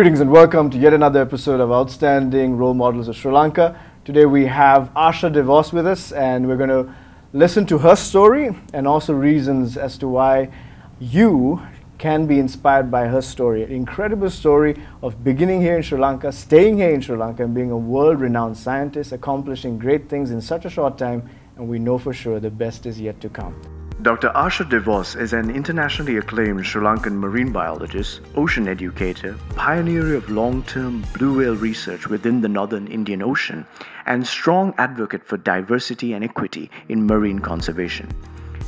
Greetings and welcome to yet another episode of Outstanding Role Models of Sri Lanka. Today we have Asha de Vos with us, and we're going to listen to her story and also reasons as to why you can be inspired by her story. An incredible story of beginning here in Sri Lanka, staying here in Sri Lanka, and being a world renowned scientist, accomplishing great things in such a short time, and we know for sure the best is yet to come. Dr. Asha de Vos is an internationally acclaimed Sri Lankan marine biologist, ocean educator, pioneer of long term blue whale research within the northern Indian Ocean, and strong advocate for diversity and equity in marine conservation.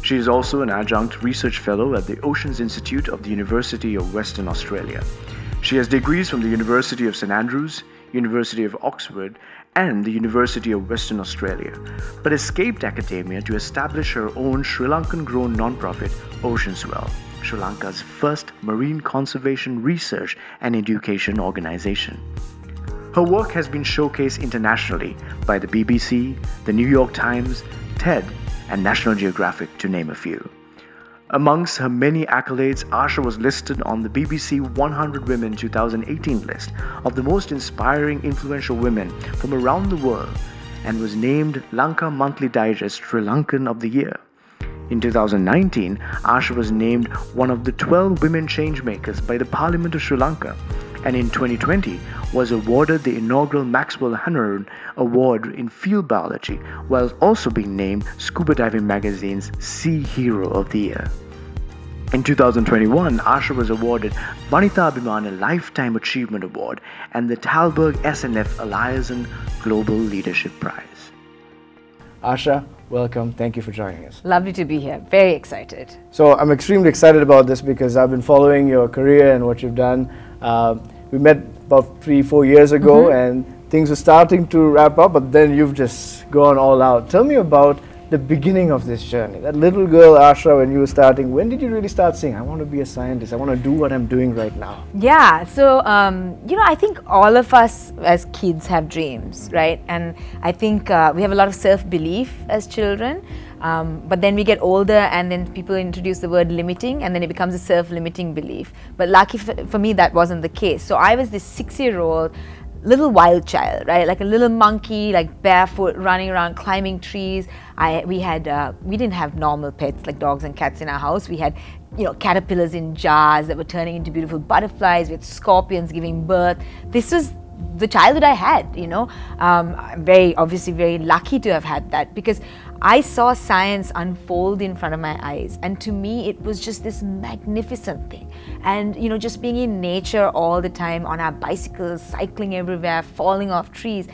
She is also an adjunct research fellow at the Oceans Institute of the University of Western Australia. She has degrees from the University of St Andrews, University of Oxford, and the University of Western Australia, but escaped academia to establish her own Sri Lankan grown nonprofit, Oceanswell, Sri Lanka's first marine conservation research and education organization. Her work has been showcased internationally by the BBC, the New York Times, TED, and National Geographic, to name a few. Amongst her many accolades, Asha was listed on the BBC 100 Women 2018 list of the most inspiring influential women from around the world and was named Lanka Monthly Digest Sri Lankan of the Year. In 2019, Asha was named one of the 12 women changemakers by the Parliament of Sri Lanka and in 2020 was awarded the inaugural Maxwell Hanrahan Award in Field Biology while also being named Scuba Diving Magazine's Sea Hero of the Year. In 2021, Asha was awarded Vanitha Abhimana Lifetime Achievement Award and the Tallberg SNF Eliasson Global Leadership Prize. Asha, welcome. Thank you for joining us. Lovely to be here. Very excited. So I'm extremely excited about this because I've been following your career and what you've done. Uh, we met about three, four years ago, mm-hmm. and things were starting to wrap up, but then you've just gone all out. Tell me about the beginning of this journey? That little girl, Asha, when you were starting, when did you really start saying, I want to be a scientist, I want to do what I'm doing right now? Yeah, so, um, you know, I think all of us as kids have dreams, right? And I think uh, we have a lot of self belief as children. Um, but then we get older and then people introduce the word limiting and then it becomes a self-limiting belief but lucky for, for me that wasn't the case so i was this six year old little wild child, right? Like a little monkey, like barefoot, running around, climbing trees. I we had uh, we didn't have normal pets like dogs and cats in our house. We had you know caterpillars in jars that were turning into beautiful butterflies. We had scorpions giving birth. This was the childhood I had. You know, um, I'm very obviously very lucky to have had that because I saw science unfold in front of my eyes, and to me, it was just this magnificent thing. And you know, just being in nature all the time on our bicycles, cycling everywhere, falling off trees.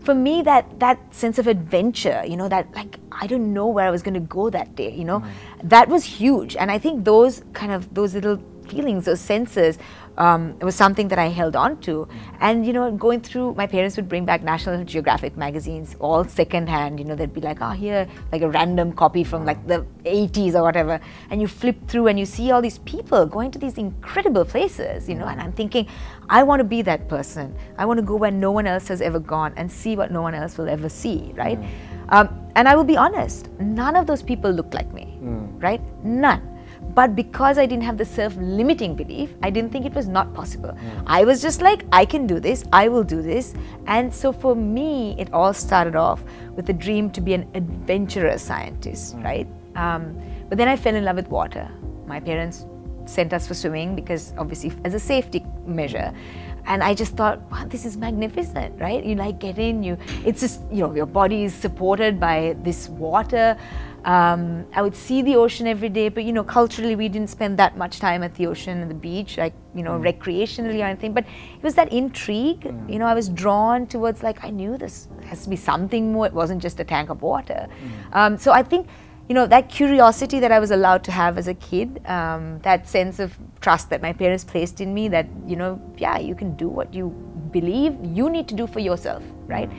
For me, that that sense of adventure, you know, that like I don't know where I was going to go that day, you know, mm-hmm. that was huge. And I think those kind of those little feelings, those senses, um, it was something that I held on to. And, you know, going through, my parents would bring back National Geographic magazines, all secondhand. You know, they'd be like, oh, here, like a random copy from like the 80s or whatever. And you flip through and you see all these people going to these incredible places, you know, and I'm thinking, I want to be that person. I want to go where no one else has ever gone and see what no one else will ever see, right? Mm. Um, and I will be honest, none of those people looked like me, mm. right? None. But because I didn't have the self limiting belief, I didn't think it was not possible. Mm. I was just like, I can do this, I will do this. And so for me, it all started off with the dream to be an adventurous scientist, mm. right? Um, but then I fell in love with water. My parents sent us for swimming because obviously as a safety measure and i just thought wow this is magnificent right you like get in you it's just you know your body is supported by this water um, I would see the ocean every day, but you know, culturally, we didn't spend that much time at the ocean and the beach, like you know, mm. recreationally or anything. But it was that intrigue. Mm. You know, I was drawn towards like I knew this has to be something more. It wasn't just a tank of water. Mm. Um, so I think you know that curiosity that I was allowed to have as a kid, um, that sense of trust that my parents placed in me, that you know, yeah, you can do what you believe you need to do for yourself, right?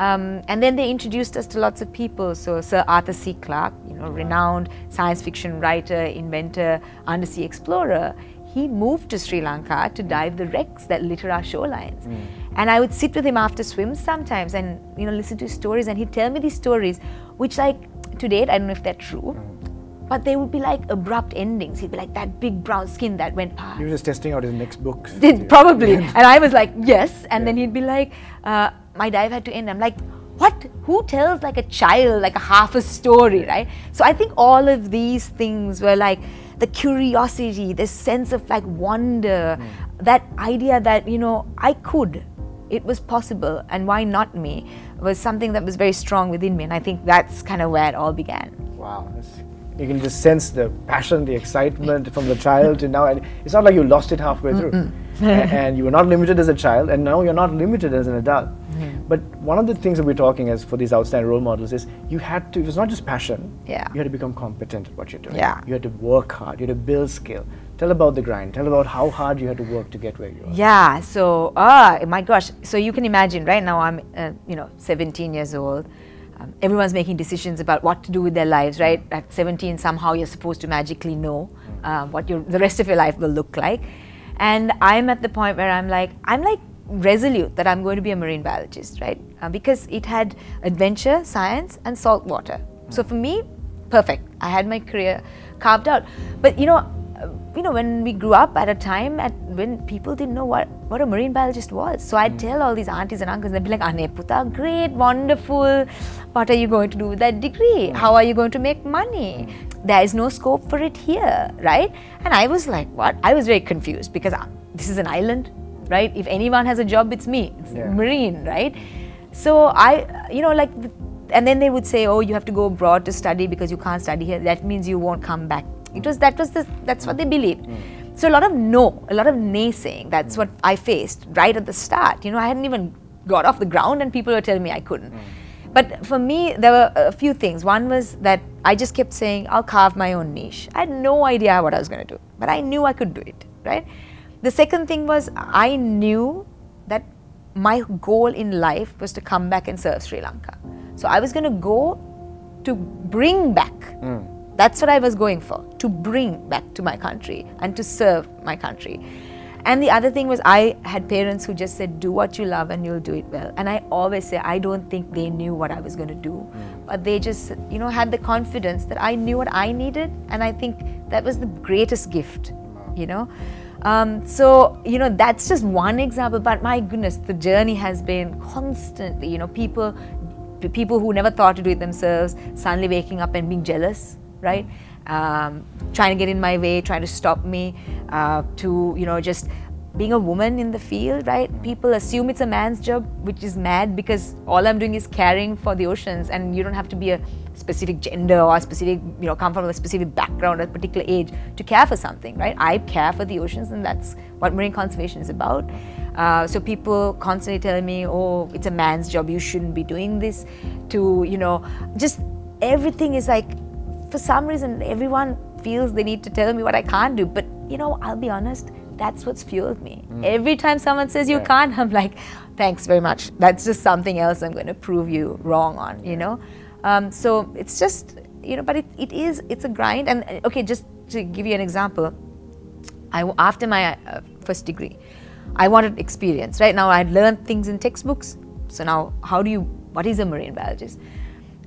Mm. Um, and then they introduced us to lots of people. So Sir Arthur C. Clarke, you know, renowned science fiction writer, inventor, undersea explorer, he moved to Sri Lanka to dive the wrecks that litter our shorelines. Mm. And I would sit with him after swims sometimes and you know listen to his stories, and he'd tell me these stories, which like to date I don't know if they're true, but they would be like abrupt endings. He'd be like that big brown skin that went past. He was just testing out his next book. Did probably, and I was like, yes, and then he'd be like, uh, my dive had to end. I'm like, what? Who tells like a child like a half a story, right? So I think all of these things were like the curiosity, this sense of like wonder, hmm. that idea that you know I could, it was possible, and why not me, was something that was very strong within me, and I think that's kind of where it all began. Wow. that's- You can just sense the passion, the excitement from the child to now. And it's not like you lost it halfway through. And you were not limited as a child, and now you're not limited as an adult. But one of the things that we're talking as for these outstanding role models is you had to, it was not just passion. Yeah. You had to become competent at what you're doing. Yeah. You had to work hard. You had to build skill. Tell about the grind. Tell about how hard you had to work to get where you are. Yeah. So, ah, my gosh. So you can imagine, right now I'm, uh, you know, 17 years old. Um, everyone's making decisions about what to do with their lives, right? At 17, somehow you're supposed to magically know uh, what your the rest of your life will look like. And I'm at the point where I'm like, I'm like resolute that I'm going to be a marine biologist, right? Uh, because it had adventure, science, and salt water. So for me, perfect. I had my career carved out. But you know, uh, you know, when we grew up at a time at when people didn't know what, what a marine biologist was. So I'd tell all these aunties and uncles, they'd be like, Ane puta, great, wonderful. What are you going to do with that degree? How are you going to make money? There is no scope for it here, right? And I was like, what? I was very confused because uh, this is an island, right? If anyone has a job, it's me. It's Yeah. marine, right? So I, you know, like, the, and then they would say, oh, you have to go abroad to study because you can't study here. That means you won't come back. It was that was the that's what they believed. Mm. So a lot of no, a lot of naysaying. That's what I faced right at the start. You know, I hadn't even got off the ground, and people were telling me I couldn't. Mm. But for me, there were a few things. One was that I just kept saying, I'll carve my own niche. I had no idea what I was going to do, but I knew I could do it, right? The second thing was I knew that my goal in life was to come back and serve Sri Lanka. So I was going to go to bring back. Hmm. That's what I was going for to bring back to my country and to serve my country. And the other thing was, I had parents who just said, Do what you love and you'll do it well. And I always say, I don't think they knew what I was going to do. Hmm. But they just, you know, had the confidence that I knew what I needed. And I think that was the greatest gift, you know. Um, so, you know, that's just one example. But my goodness, the journey has been constantly, you know, people people who never thought to do it themselves suddenly waking up and being jealous right um, trying to get in my way trying to stop me uh, to you know just being a woman in the field right people assume it's a man's job which is mad because all i'm doing is caring for the oceans and you don't have to be a specific gender or specific you know come from a specific background or a particular age to care for something right i care for the oceans and that's what marine conservation is about uh, so people constantly telling me, "Oh, it's a man's job. You shouldn't be doing this." To you know, just everything is like, for some reason, everyone feels they need to tell me what I can't do. But you know, I'll be honest, that's what's fueled me. Every time someone says you can't, I'm like, "Thanks very much. That's just something else I'm going to prove you wrong on." You know, um, so it's just you know, but it, it is it's a grind. And uh, okay, just to give you an example, I after my uh, first degree, I wanted experience. Right now, I had learned things in textbooks. So now, how do you? What is a marine biologist?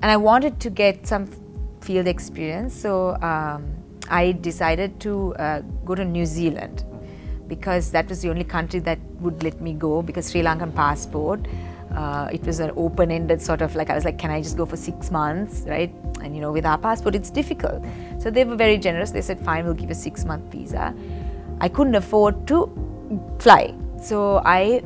And I wanted to get some field experience. So um, I decided to uh, go to New Zealand because that was the only country that would let me go because Sri Lankan passport. Uh, it was an open-ended sort of like I was like, can I just go for six months, right? And you know, with our passport, it's difficult. So they were very generous. They said, fine, we'll give you a six-month visa. I couldn't afford to fly, so I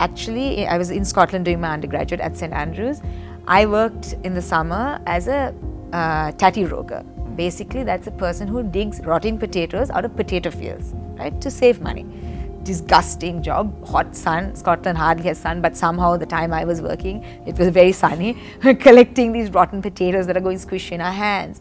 actually I was in Scotland doing my undergraduate at St Andrews. I worked in the summer as a uh, tattie roguer. Basically, that's a person who digs rotting potatoes out of potato fields, right, to save money. Disgusting job, hot sun. Scotland hardly has sun, but somehow the time I was working, it was very sunny. collecting these rotten potatoes that are going squish in our hands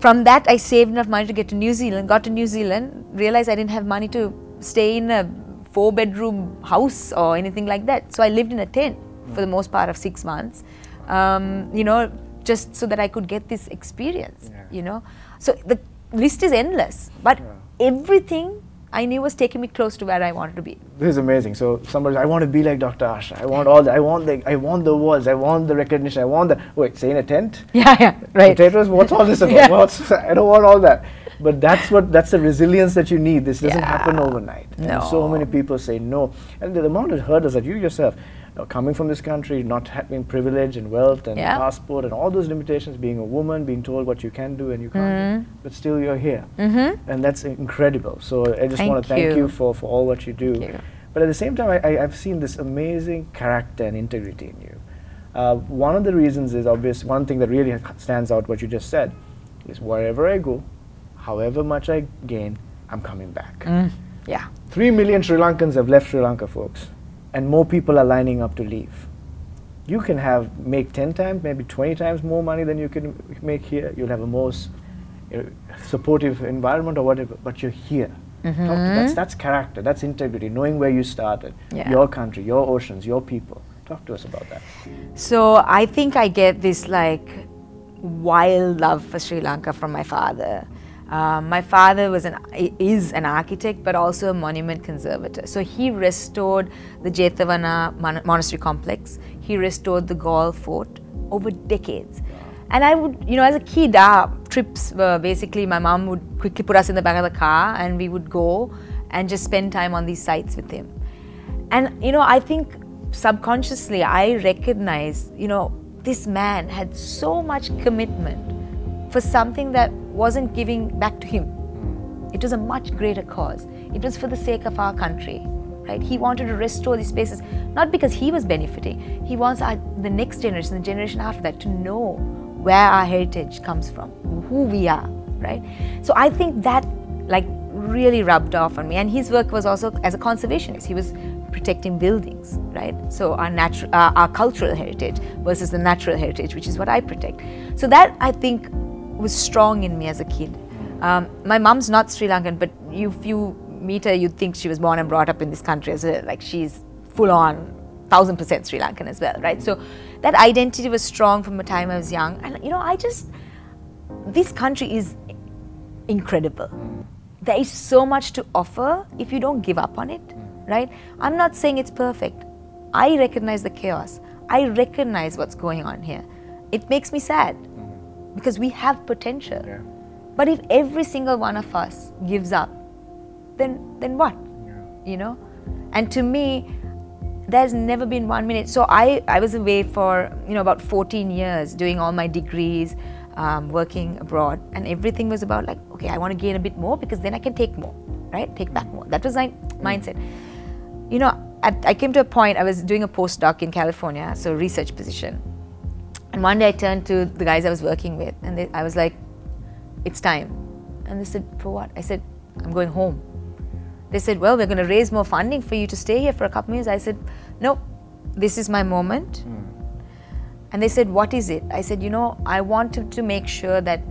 from that i saved enough money to get to new zealand got to new zealand realized i didn't have money to stay in a four bedroom house or anything like that so i lived in a tent for the most part of six months um, you know just so that i could get this experience Yeah. you know so the list is endless but Yeah. everything I knew was taking me close to where I wanted to be. This is amazing. So somebody, I want to be like Dr. Asha. I want all that. I want the, I want the awards. I want the recognition. I want the. Wait, stay in a tent? Yeah, yeah, right. Potatoes. What's all this about? Yeah. What's, I don't want all that. But that's what that's the resilience that you need. This doesn't happen Yeah. overnight. And so many people say no. And the amount of hurdles that you yourself, coming from this country, not having privilege and wealth and Yeah. passport and all those limitations, being a woman, being told what you can do and you can't do, but still you're here. Mm-hmm. And that's incredible. So I just want to thank you. for, for all what you do. You. But at the same time, I, I, I've seen this amazing character and integrity in you. Uh, one of the reasons is obvious, one thing that really stands out, what you just said, is wherever I go, however much I gain, I'm coming back. Mm. Yeah. Three million Sri Lankans have left Sri Lanka, folks, and more people are lining up to leave. You can have make ten times, maybe twenty times more money than you can make here. You'll have a more uh, supportive environment or whatever, but you're here. Talk to- that's that's character, that's integrity, knowing where you started, Yeah. your country, your oceans, your people. Talk to us about that. So I think I get this like wild love for Sri Lanka from my father. Um, my father was an is an architect, but also a monument conservator. So he restored the Jethavana mon- monastery complex. He restored the Galle fort over decades. And I would, you know, as a kid, our trips were basically my mom would quickly put us in the back of the car and we would go and just spend time on these sites with him. And you know, I think subconsciously I recognize, you know, this man had so much commitment for something that wasn't giving back to him. It was a much greater cause. It was for the sake of our country, right? He wanted to restore these spaces, not because he was benefiting. He wants our, the next generation, the generation after that, to know where our heritage comes from, who we are, right? So I think that like really rubbed off on me. And his work was also as a conservationist. He was protecting buildings, right? So our natural, uh, our cultural heritage versus the natural heritage, which is what I protect. So that I think was strong in me as a kid. Um, my mom's not Sri Lankan, but if you meet her, you'd think she was born and brought up in this country as well. Like she's full on, thousand percent Sri Lankan as well, right? So that identity was strong from the time I was young. And you know, I just, this country is incredible. There is so much to offer if you don't give up on it, right? I'm not saying it's perfect. I recognize the chaos. I recognize what's going on here. It makes me sad because we have potential. Yeah. But if every single one of us gives up, then then what? You know? And to me, there's never been one minute. So I, I was away for you know about 14 years doing all my degrees, um, working abroad, and everything was about like, okay, I want to gain a bit more because then I can take more, right? Take back more. That was my mindset. You know, at, I came to a point. I was doing a postdoc in California, so research position, and one day I turned to the guys I was working with, and they, I was like, "It's time," and they said, "For what?" I said, "I'm going home." They said, Well, we're going to raise more funding for you to stay here for a couple of years. I said, no, this is my moment. Hmm. And they said, What is it? I said, You know, I wanted to make sure that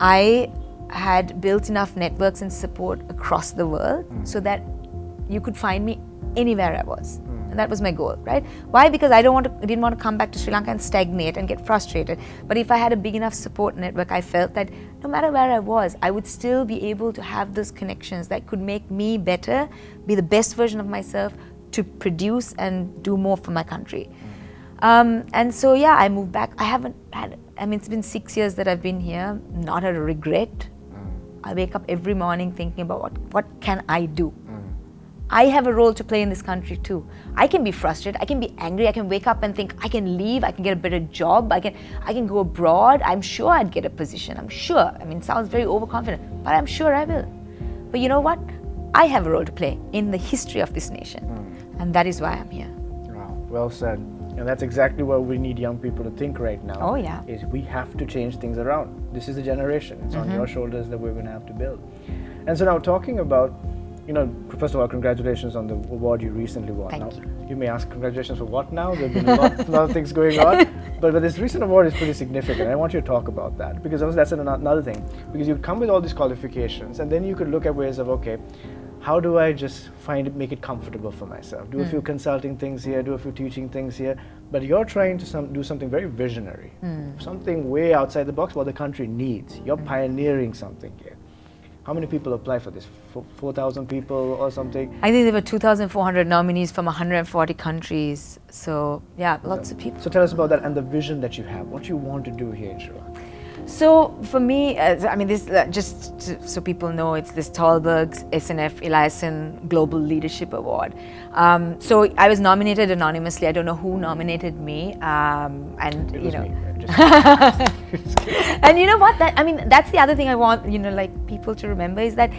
I had built enough networks and support across the world hmm. so that you could find me anywhere I was. And that was my goal, right? Why? Because I don't want to, didn't want to come back to Sri Lanka and stagnate and get frustrated. But if I had a big enough support network, I felt that no matter where I was, I would still be able to have those connections that could make me better, be the best version of myself, to produce and do more for my country. Um, and so, yeah, I moved back. I haven't had, I mean, it's been six years that I've been here, not a regret. I wake up every morning thinking about what, what can I do? I have a role to play in this country too. I can be frustrated, I can be angry, I can wake up and think I can leave, I can get a better job, I can I can go abroad. I'm sure I'd get a position. I'm sure. I mean, sounds very overconfident, but I'm sure I will. But you know what? I have a role to play in the history of this nation. And that is why I'm here. Wow, well said. And that's exactly what we need young people to think right now. Oh, yeah. Is we have to change things around. This is the generation. It's Mm-hmm. on your shoulders that we're going to have to build. And so now talking about, you know, first of all, congratulations on the award you recently won. Thank now, you. you may ask congratulations for what now? There've been a lot, lot of things going on, but, but this recent award is pretty significant. I want you to talk about that because that's another thing. Because you come with all these qualifications, and then you could look at ways of okay, how do I just find it, make it comfortable for myself? Do a few hmm. consulting things here, do a few teaching things here, but you're trying to some, do something very visionary, hmm. something way outside the box what the country needs. You're hmm. pioneering something here. How many people apply for this? 4,000 people or something? I think there were 2,400 nominees from 140 countries. So, yeah, lots of people. So, tell us about that and the vision that you have, what you want to do here in Sri Lanka. So for me, uh, I mean, this uh, just to, so people know, it's this Tallberg's SNF Eliasson Global Leadership Award. Um, so I was nominated anonymously. I don't know who nominated me, um, and you know. me. and you know what? That I mean, that's the other thing I want you know, like people to remember is that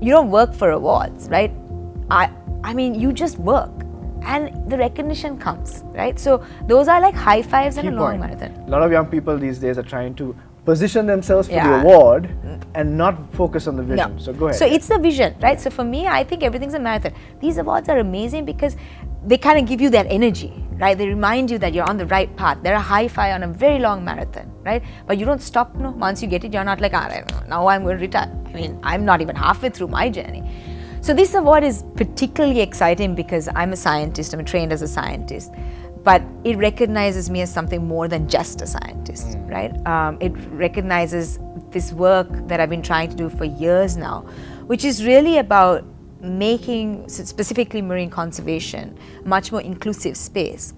you don't work for awards, right? I I mean, you just work, and the recognition comes, right? So those are like high fives and Key a long point. marathon. A lot of young people these days are trying to position themselves for the award and not focus on the vision. So go ahead. So it's the vision, right? So for me, I think everything's a marathon. These awards are amazing because they kind of give you that energy, right? They remind you that you're on the right path. They're a high five on a very long marathon, right? But you don't stop, no. Once you get it, you're not like, all right, now I'm going to retire. I mean, I'm not even halfway through my journey. So this award is particularly exciting because I'm a scientist. I'm trained as a scientist, but it recognizes me as something more than just a scientist, right? Um, it recognizes this work that I've been trying to do for years now, which is really about making specifically marine conservation much more inclusive space.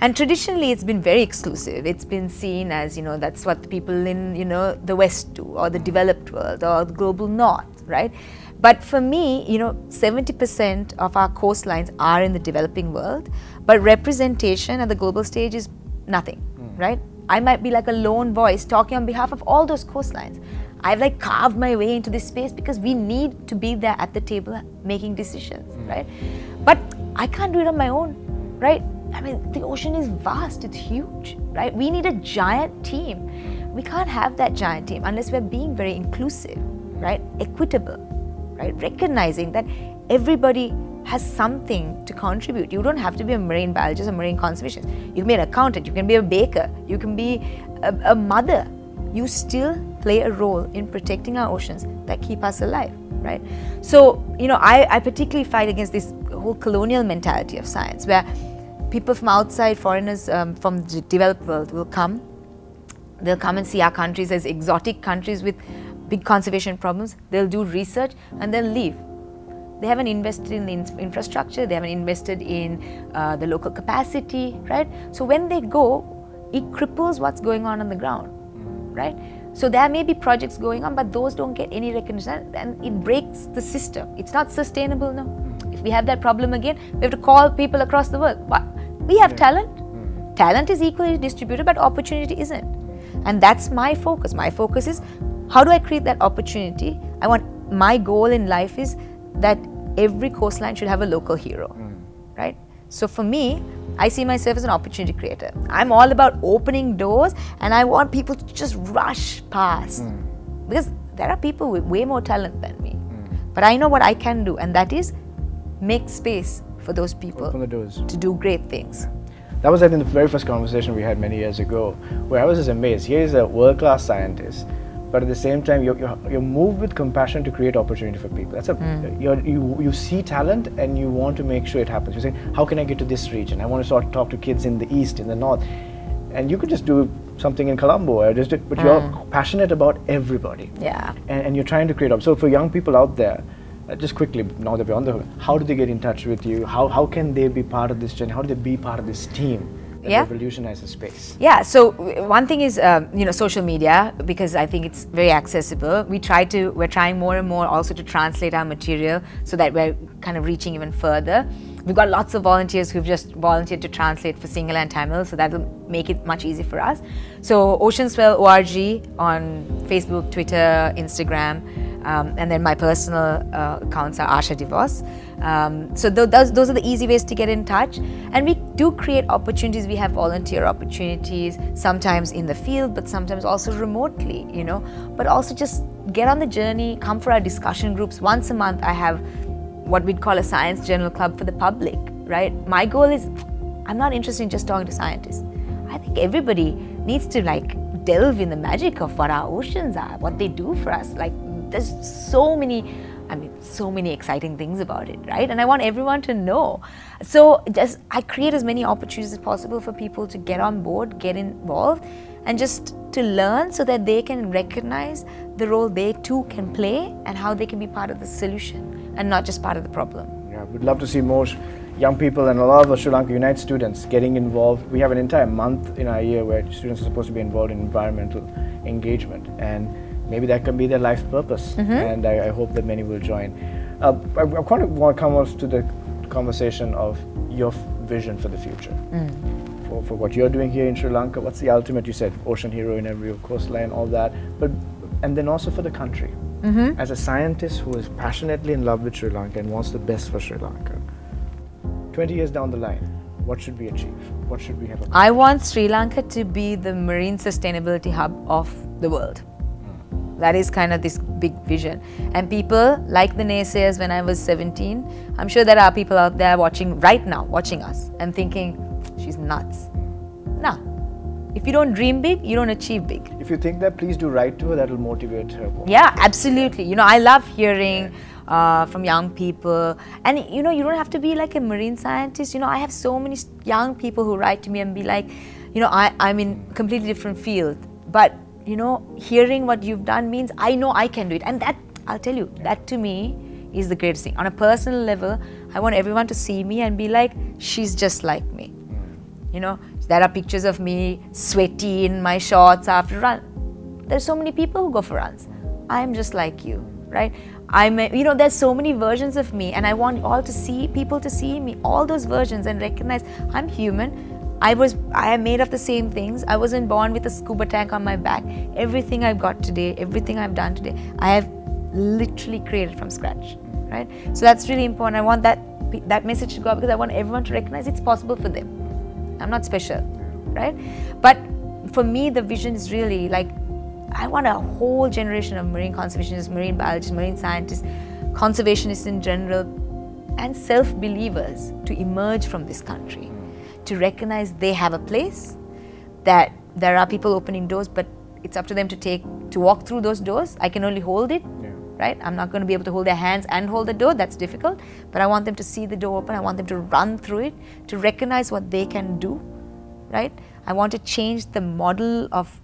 And traditionally, it's been very exclusive. It's been seen as, you know, that's what the people in, you know, the West do, or the developed world, or the global North, right? But for me, you know, 70% of our coastlines are in the developing world, but representation at the global stage is nothing, hmm. right? I might be like a lone voice talking on behalf of all those coastlines. I've like carved my way into this space because we need to be there at the table making decisions, hmm. right? But I can't do it on my own, right? I mean, the ocean is vast, it's huge, right? We need a giant team. We can't have that giant team unless we're being very inclusive, right? Equitable, right? Recognizing that everybody has something to contribute. You don't have to be a marine biologist or marine conservationist. You can be an accountant, you can be a baker, you can be a, a mother. You still play a role in protecting our oceans that keep us alive, right? So, you know, I, I particularly fight against this whole colonial mentality of science where people from outside, foreigners um, from the developed world will come they'll come and see our countries as exotic countries with big conservation problems. They'll do research and they'll leave. They haven't invested in the in- infrastructure, they haven't invested in uh, the local capacity, right? So when they go, it cripples what's going on on the ground, right? So there may be projects going on, but those don't get any recognition and it breaks the system. It's not sustainable, no. If we have that problem again, we have to call people across the world. What? We have talent. Talent is equally distributed, but opportunity isn't. And that's my focus. My focus is how do I create that opportunity? I want my goal in life is that every coastline should have a local hero, hmm. right? So for me, I see myself as an opportunity creator. I'm all about opening doors and I want people to just rush past hmm. because there are people with way more talent than me. Hmm. But I know what I can do, and that is make space for those people Open the doors. to do great things. That was I think the very first conversation we had many years ago, where I was just amazed. Here is a world-class scientist, but at the same time, you're, you're, you're moved with compassion to create opportunity for people. That's a you're, you you see talent and you want to make sure it happens. You're saying, how can I get to this region? I want to sort of talk to kids in the east, in the north, and you could just do something in Colombo, or just but you're passionate about everybody Yeah. and, and you're trying to create. So for young people out there, uh, just quickly now that we're on the hook, how do they get in touch with you? How how can they be part of this journey? How do they be part of this team that Yeah. revolutionizes space? Yeah, so one thing is um, you know social media because I think it's very accessible. We try to we're trying more and more also to translate our material so that we're kind of reaching even further. We've got lots of volunteers who've just volunteered to translate for Sinhala and Tamil, so that'll make it much easier for us. So Oceanswell ORG on Facebook, Twitter, Instagram, um, and then my personal uh, accounts are Asha de Vos. Um, so tho- those, those are the easy ways to get in touch. And we do create opportunities. We have volunteer opportunities, sometimes in the field, but sometimes also remotely, you know. But also just get on the journey, come for our discussion groups. Once a month, I have what we'd call a science journal club for the public, right? My goal is I'm not interested in just talking to scientists. I think everybody needs to like delve in the magic of what our oceans are, what they do for us. Like there's so many I mean so many exciting things about it, right? And I want everyone to know. So just I create as many opportunities as possible for people to get on board, get involved. and just to learn so that they can recognize the role they too can play and how they can be part of the solution and not just part of the problem. Yeah, we'd love to see more young people and a lot of the Sri Lanka Unite students getting involved. We have an entire month in our year where students are supposed to be involved in environmental engagement, and maybe that can be their life purpose. Mm-hmm. And I, I, hope that many will join. Uh, I, I kind of want to come on to the conversation of your vision for the future. Mm. For, for what you're doing here in Sri Lanka, what's the ultimate? You said ocean hero in every coastline, all that, but and then also for the country. Mm-hmm. As a scientist who is passionately in love with Sri Lanka and wants the best for Sri Lanka, 20 years down the line, what should we achieve? What should we have? I want Sri Lanka to be the marine sustainability hub of the world. That is kind of this big vision. And people, like the naysayers when I was 17, I'm sure there are people out there watching right now, watching us, and thinking, she's nuts. Nah. If you don't dream big, you don't achieve big. If you think that, please do write to her. That will motivate her. More. Yeah, absolutely. You know, I love hearing. Uh, from young people. And you know, you don't have to be like a marine scientist. You know, I have so many young people who write to me and be like, you know, I, I'm in completely different field, but you know, hearing what you've done means I know I can do it. And that, I'll tell you, that to me is the greatest thing. On a personal level, I want everyone to see me and be like, she's just like me. You know, there are pictures of me sweaty in my shorts after run. There's so many people who go for runs. I'm just like you, right? I'm, you know, there's so many versions of me, and I want all to see people to see me, all those versions, and recognize I'm human. I was, I am made of the same things. I wasn't born with a scuba tank on my back. Everything I've got today, everything I've done today, I have literally created from scratch, right? So that's really important. I want that that message to go out because I want everyone to recognize it's possible for them. I'm not special, right? But for me, the vision is really like I want a whole generation of marine conservationists, marine biologists, marine scientists, conservationists in general, and self believers to emerge from this country, to recognize they have a place, that there are people opening doors, but it's up to them to take to walk through those doors. I can only hold it, yeah. right? I'm not going to be able to hold their hands and hold the door. That's difficult. But I want them to see the door open. I want them to run through it, to recognize what they can do, right? I want to change the model of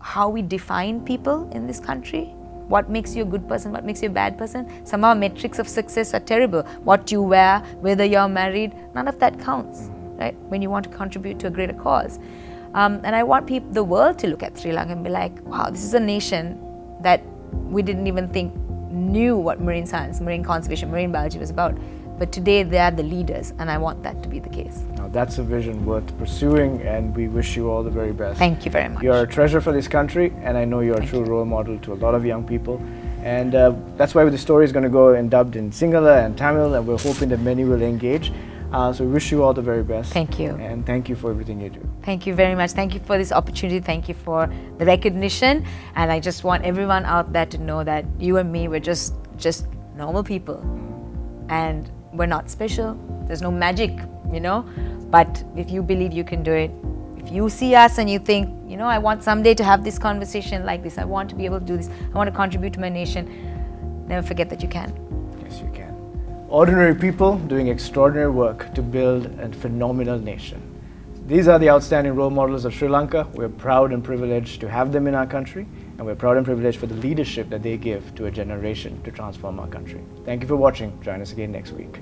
how we define people in this country. What makes you a good person? What makes you a bad person? Some of our metrics of success are terrible. What you wear, whether you're married, none of that counts, mm-hmm. Right? When you want to contribute to a greater cause. Um, and I want people, the world to look at Sri Lanka and be like, wow, this is a nation that we didn't even think knew what marine science, marine conservation, marine biology was about. But today they are the leaders, and I want that to be the case. Now, that's a vision worth pursuing, and we wish you all the very best. Thank you very much. You're a treasure for this country, and I know you're Thank a true you. role model to a lot of young people. And uh, that's why the story is going to go and dubbed in Sinhala and Tamil, and we're hoping that many will engage. Uh, so we wish you all the very best. Thank you. And thank you for everything you do. Thank you very much. Thank you for this opportunity. Thank you for the recognition. And I just want everyone out there to know that you and me, we're just just normal people. And we're not special. There's no magic, you know. But if you believe you can do it, if you see us and you think, you know, I want someday to have this conversation like this, I want to be able to do this, I want to contribute to my nation, never forget that you can. Ordinary people doing extraordinary work to build a phenomenal nation. These are the outstanding role models of Sri Lanka. We're proud and privileged to have them in our country, and we're proud and privileged for the leadership that they give to a generation to transform our country. Thank you for watching. Join us again next week.